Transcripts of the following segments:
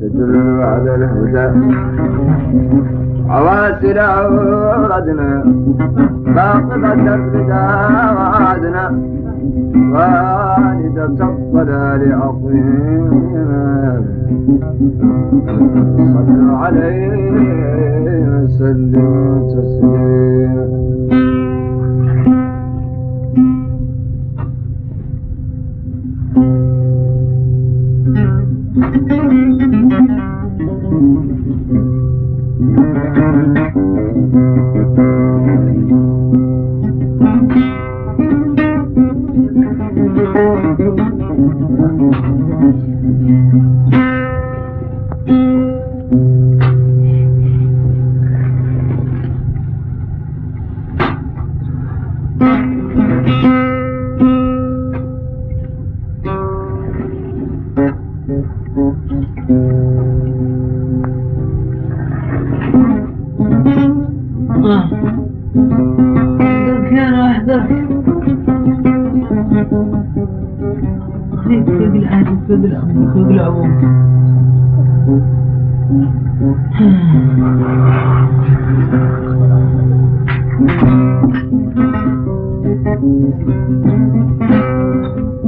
تدل على الهدى عواسر أوردنا باقبة البدا وعدنا والدة الضلال عظيمة صلوا عليه وسلموا تسليما احذرك يا أنا احذرك خليك فوق العهد فوق الأب فوق العموم لا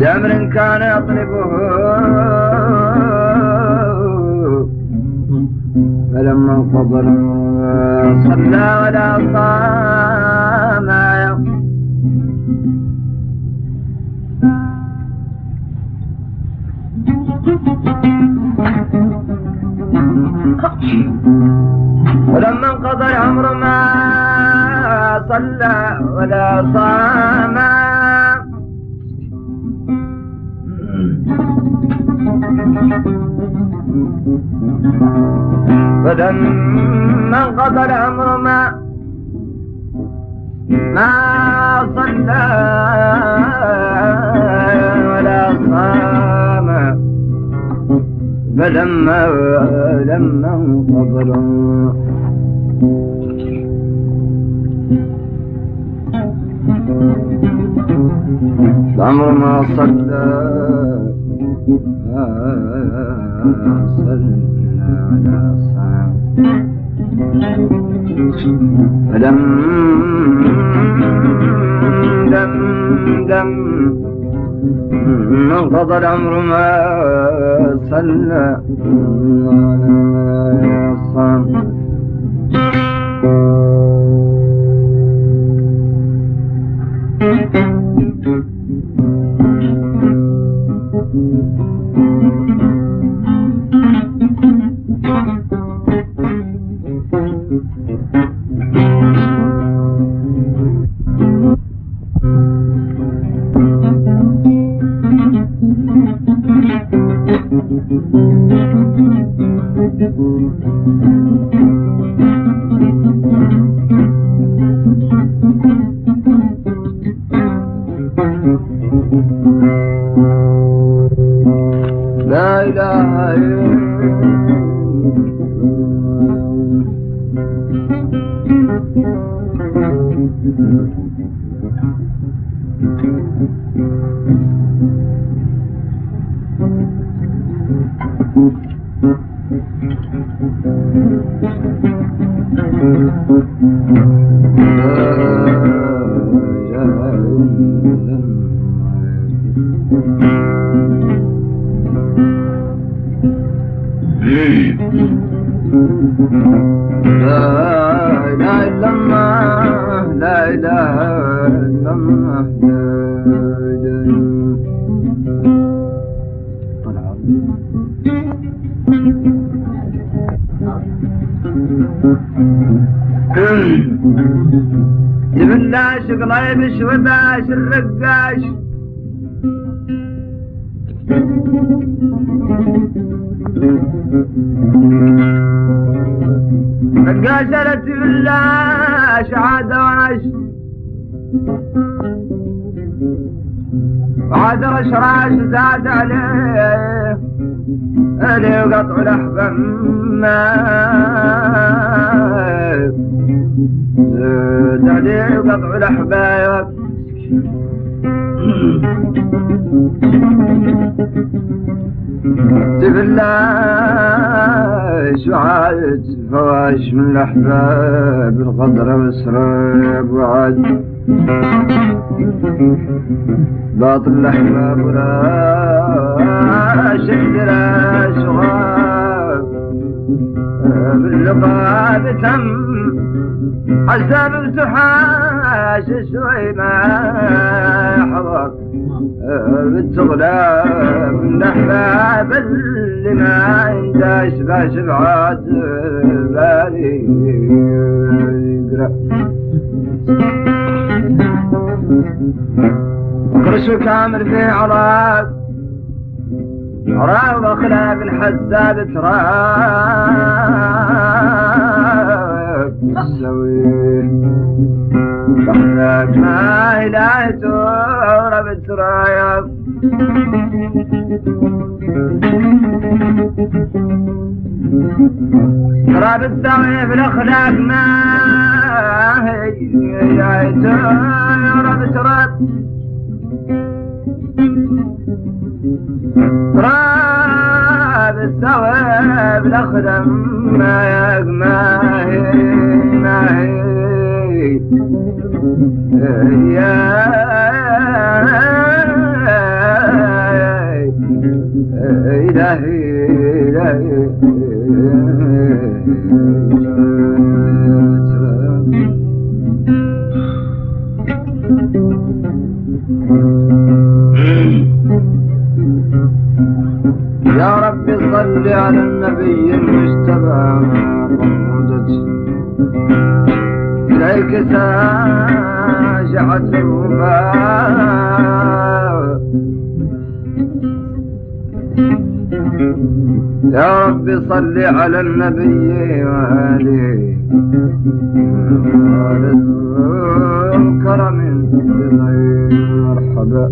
لأمر كان يطلبه. فلما انقضى صلى ولا صام. ولما انقضى الأمر ما صلى ولا صام. فلما انقضى الأمر ما ما صلى ولا صام. فلما لما انقضى الأمر الأمر ما صلى ما صلى ولا صام فلم دم دم انقضى الأمر ما صلى ولا صام لا إله إلا الله لا إله إلا الله جبلاش قلايبش وداش الرقاش رقاشة جبلاش عاد واش وعاد رشراش زاد عليه اللي قطع لحظة ما. زاد عليه قطع الأحباب تبلاش وعاد فواش من الأحباب الغدر والسراب وعاد باطل الأحباب ولا شد لا شغاب باللقاء تم عذاب بتحاش شوي ما حضر بالتغلى من الأحباب اللي ما عنده شبع شبعات بالي يقرأ قرش كامل في عراق. عراق واخلاق الحساب تراب. تسوي. اخلاق ما إله تورب ترايب تراب السوي في الاخلاق ما هي تورب تراب تراب. الثواب الأخدم ما يقما ما هي؟ يا يا رب صل على النبي المجتبى محمودة إليك ساجعت الرماء يا رب صل على النبي وآله. وآل كرم بضيف مرحبا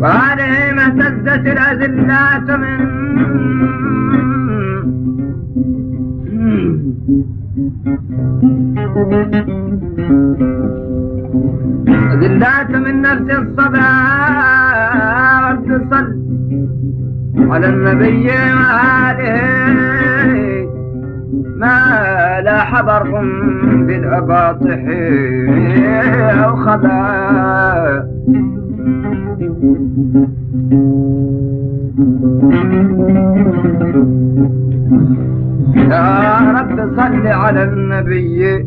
وعليه ما اهتزت الأذلات من ذلات من نفس الصبا رب صل على النبي وآله ما لا حضرهم بالأباطح أو خبا يا رب صل على النبي.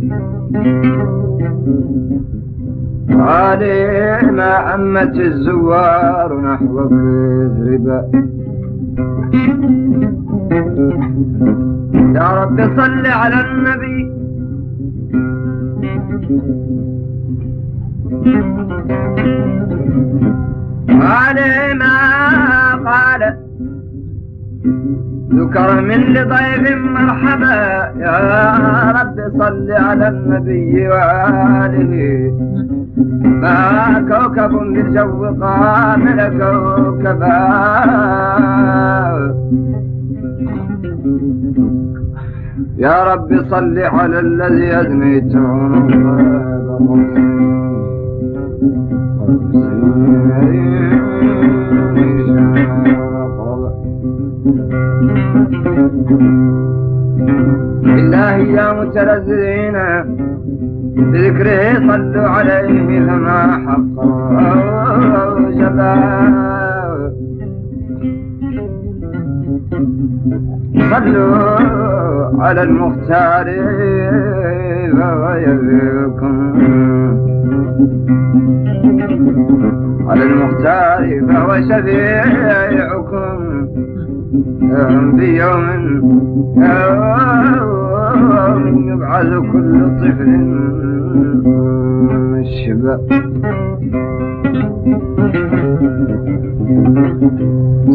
عليه ما عمت الزوار نحوك يثربا يا رب صل على النبي. عليه ما قال؟ ذكر من لضيف مرحبا يا رب صل على النبي وآله. ما كوكب بالجو قامل كوكبا يا رب صل على الذي أدنيته بالله يا متلذذين بذكره صلوا عليه كما حق جبا صلوا على المختار فهو على المختار فهو شفيعكم. في يوم يبعث كل طفل الشباب.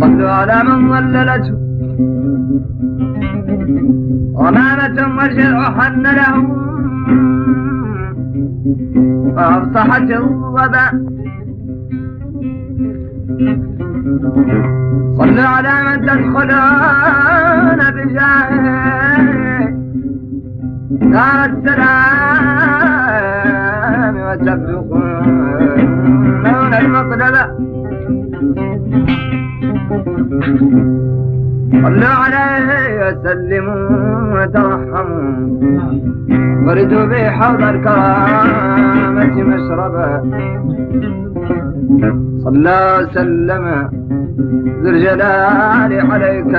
صلوا على من ظللته غمامة حن لهم وأفصحت الظبا صلوا على من تدخلون بجاهه دار السلام وتبلغون المطلب صلوا عليه وسلموا وترحموا وردوا بحوض الكرامة مشربا صلى وسلم ذو الجلال عليك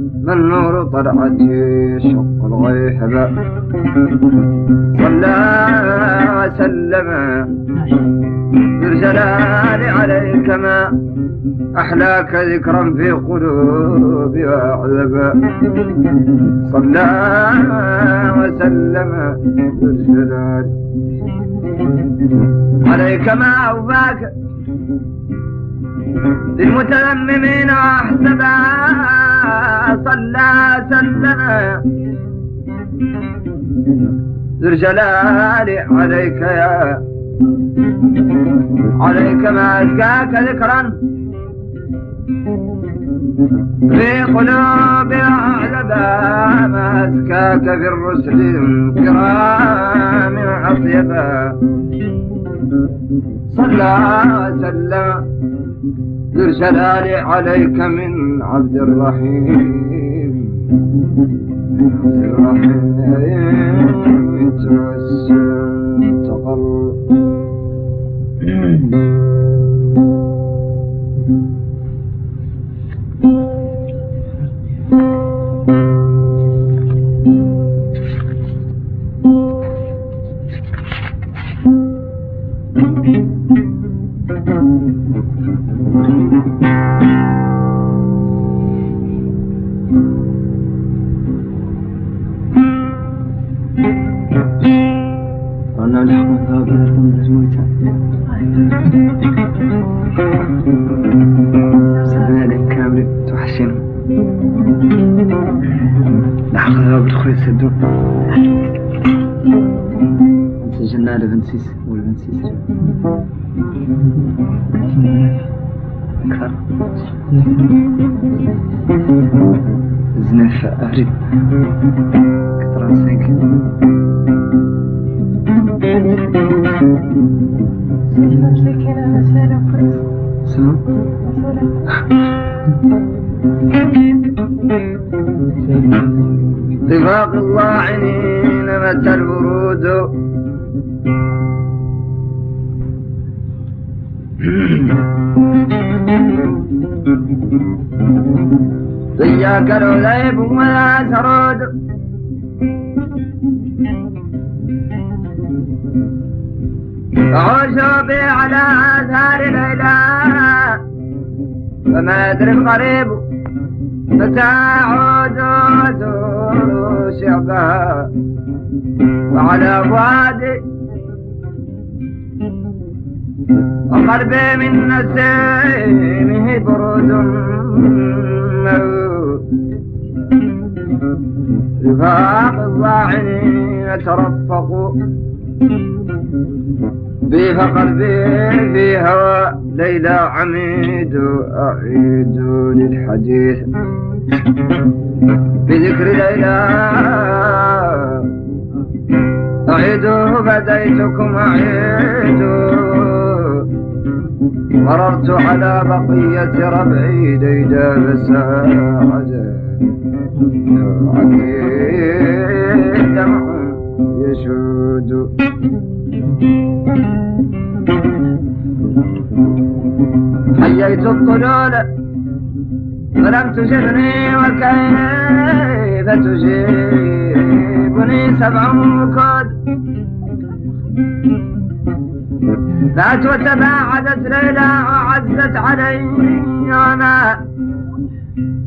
يا من نور طلعتي شق الغيحبة صلى وسلم. ذو الجلال عليك ما أحلاك ذكرا في قلوبي وأعذبا صلى وسلم. ذو الجلال عليك ما أوفاك. للمتلممين واحسبا صلى سلم. ذو الجلال عليك يا عليك ما أزكاك ذكرا. في قلوب أعلبا ما أزكاك في الرسل الكرام عطيبا صلى وسلم ذو الجلال عليك من عبد الرحيم. الرحيم توسل تقر وأنا 26 ou le 26. زناف أغرب 85 الله عنين متى الورود إياك العذيب ولا سرود عوشوا بي على آثار ليلى فما يدري الغريب متى أعود وأزور شعبها وعلى فؤادي وقلبي من نسيمه برود رفاق الضاعنين ترفقوا بي فقلبي في هوى ليلى عميد أعيد للحديث بذكر ليلى. أعيد فديتكم أعيد. مررت على بقية ربعي ليلى فساعد دمع يشود حييت الطلول فلم تجبني وكيف تجيبني سبع مكود ذات وتباعدت ليلى وعزت علي وما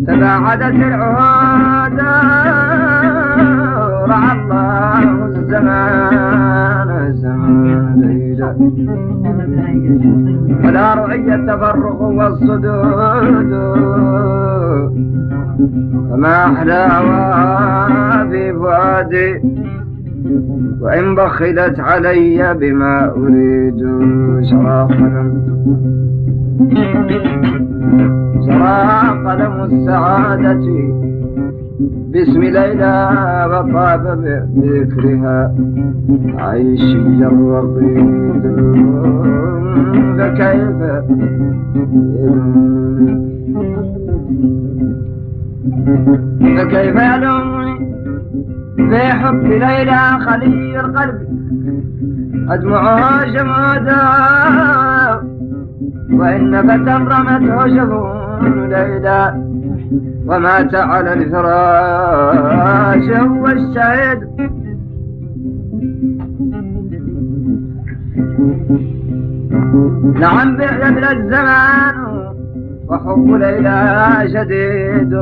تباعدت العهود رعى الله الزمان زمان ليلى. ولا رعي التفرق والصدود. فما أحلى في فؤادي وإن بخلت علي بما أريد شرافا سرى قلم السعادة. باسم ليلى وطاب بذكرها. عيشي الرقيد فكيف؟ فكيف يلومني في حب ليلى خليل قلبي أدمعه جمودا وإن فتى رمته شفون ليلى. ومات على الفراش هو الشهيد. نعم بيبلى الزمان. وحب ليلى شديد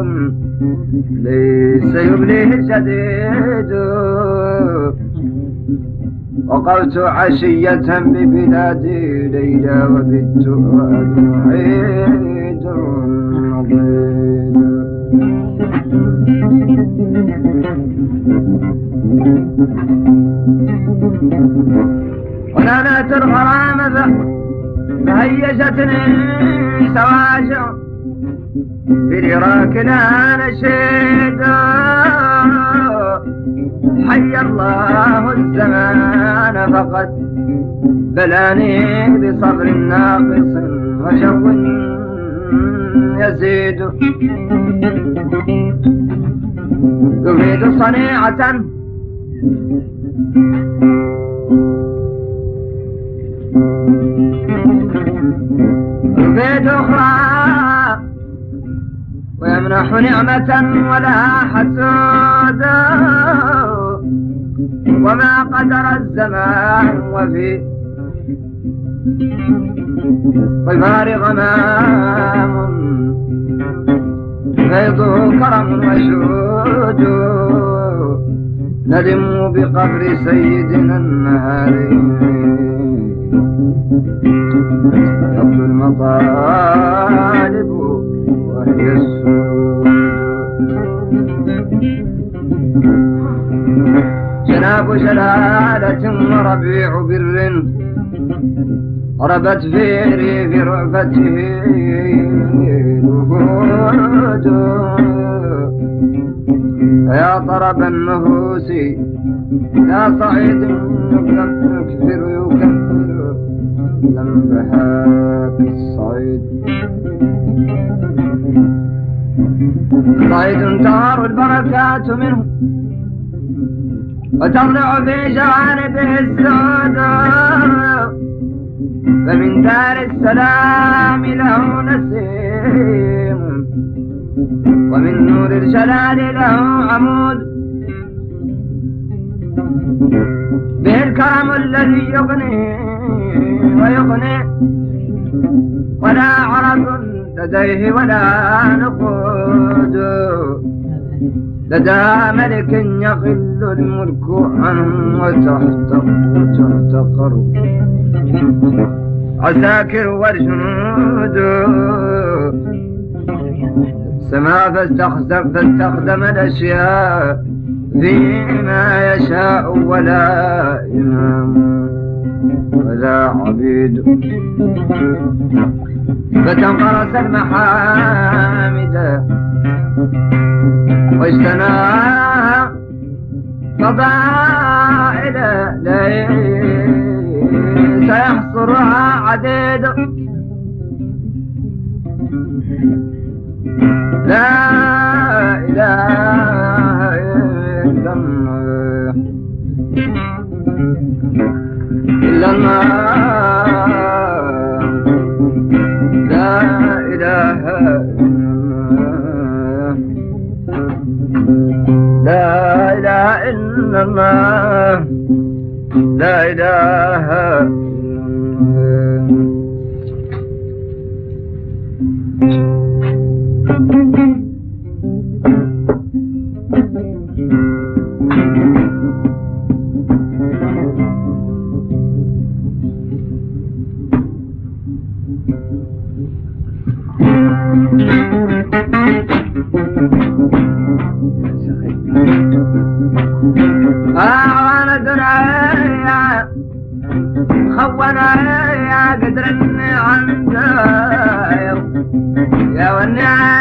ليس يبليه الشديد وقفت عشية ببلادي ليلى وبت وأدعيد نضيد ونالت الغرام فهيجتني سواشع بالعراق نشيد حي الله الزمان فقد بلاني بصبر ناقص وشو يزيد. يريد صنيعة يريد أخرى. ويمنح نعمة ولا حسود. وما قدر الزمان وفي والمار غمام فيضه كرم وشود ندموا بقبر سيدنا النهاري تبدو المطالب وهي السود جناب جلالة وربيع بر ربت في ريف رأفته الوجود. يا طرب النفوس يا صعيد يكفر يكفر. ذنبها كالصعيد صعيد تار البركات منه وتطلع في جوانبه السود فمن دار السلام له نسيم ومن نور الجلال له عمود. به الكرم الذي يغني ويغني. ولا عرض لديه ولا نقود. لدى ملك يقل الملك عنه وتحتقر عساكر والجنود. سما فاستخدم فاستخدم الأشياء. فيما يشاء ولا إمام ولا عبيد. فتنقرس المحامد واجتنى فضائل ليس يحصرها عديد. لا إله إلا الله لا إله إلا الله لا إله إلا الله خونا يا قدرني عند يا والنعي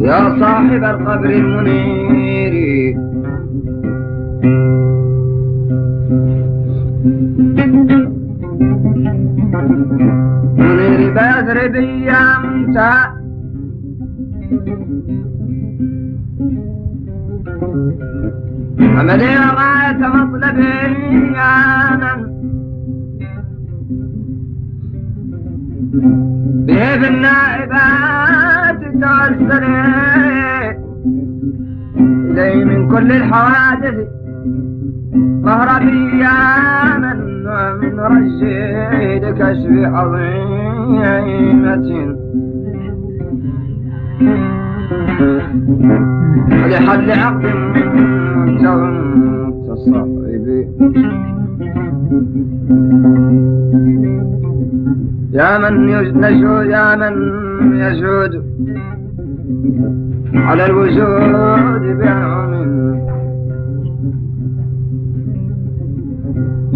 يا صاحب القبر المنير عملي غاية مطلبي يا من به بالنائبات توسلي إلي من كل الحوادث مهربي يا من من رشيد كشف عظيمة لحل عقد متصعب يا من يشهد يا من يشهد على الوجود بعم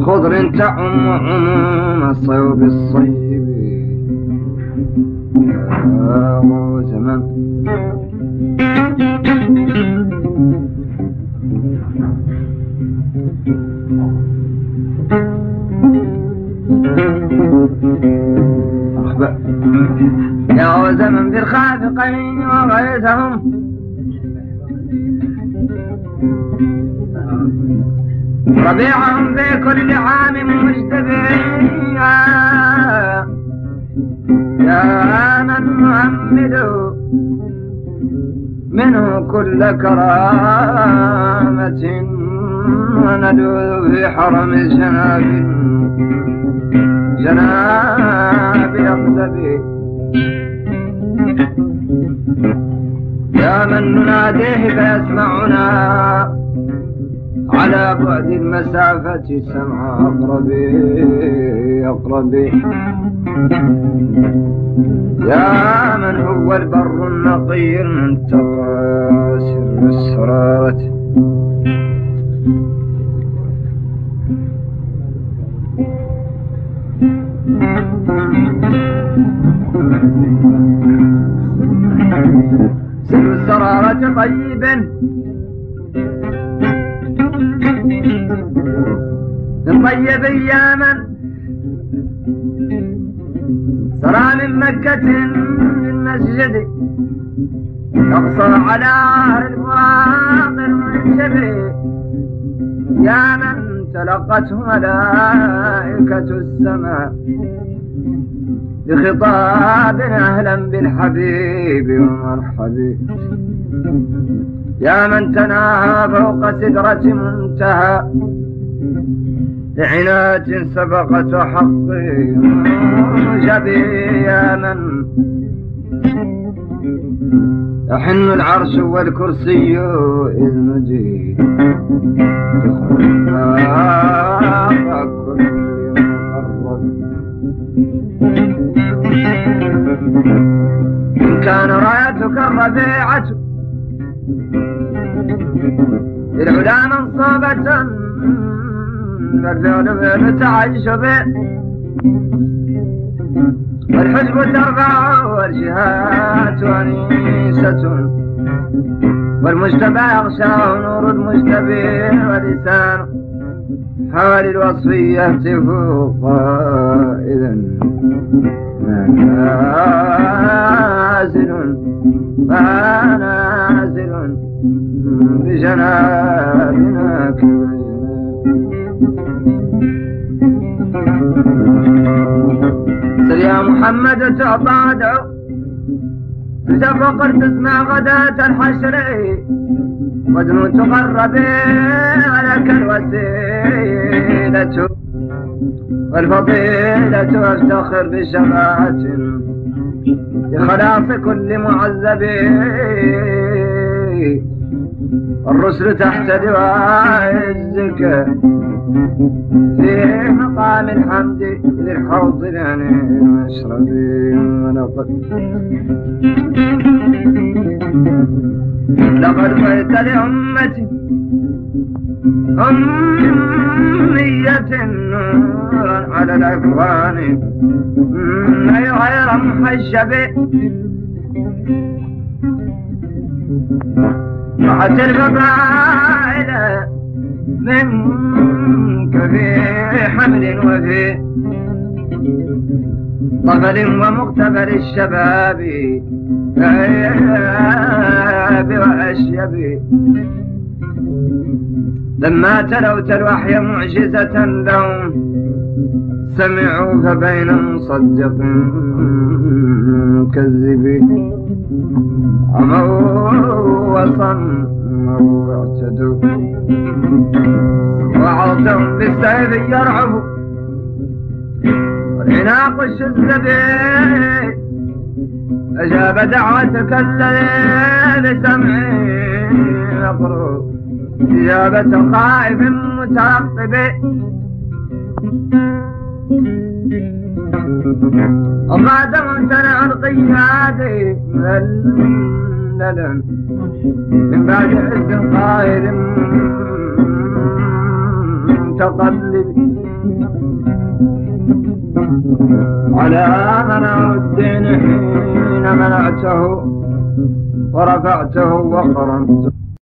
خضر تعم عموم الصيب الصيب. زمن مرحبا يا زمن في الخافقين وغيثهم ربيعهم في كل عام مجتبين يا من نحمد منه كل كرامة وندعو في حرم جناب جناب يقتبي يا من نناديه فيسمعنا. على بعد المسافة سمع أقربي أقربي. يا من هو البر النقي المنتقى سر السرارة؟ سر السرارة طيب. من طيب أياما سرى من مكة من مسجد يقصر على الفراق المنشبه يا من تلقته ملائكة السماء بخطاب أهلا بالحبيب ومرحبا. يا من تناهى فوق سدرة منتهى. لعنات سبقت حقي شبي يا من. يحن العرش والكرسي إذ نجي. إن كان رايتك الربيعة للعلا منصوبة والفعل تعيش به والحجب ترفع والجهات أنيسة والمجتبى يغشاه نور المجتبى ولسان حوالي الوصف يهتف قائلا نازل ما نازل بجنابنا سل يا محمد تعطى تشفق تسمع غداة الحشر. ودنو تقرب لك الوسيلة. والفضيلة وافتخر بشفاعة. لخلاص كل معذب. الرسل تحت لواء عزك في مقام الحمد للحوض يعني المشربي ولقد لقد قلت لأمتي أمية نورا على الأكوان غير محجب. رحت الفضائل منك في حمل وفي طفل ومقتبل الشباب وأشيب لما تلوت الوحي معجزة لهم سمعوا فبين مصدق مكذب عموا وصموا واعتدوا وعرضهم بالسيف يرعبوا والعناق الشذبي أجاب دعوتك الليل سمعي يقرب إجابة خائف مترقب. وبعد امتنع القيادة مذللا من بعد عز قاهر متقلب على منع الدين حين منعته ورفعته وقرنته.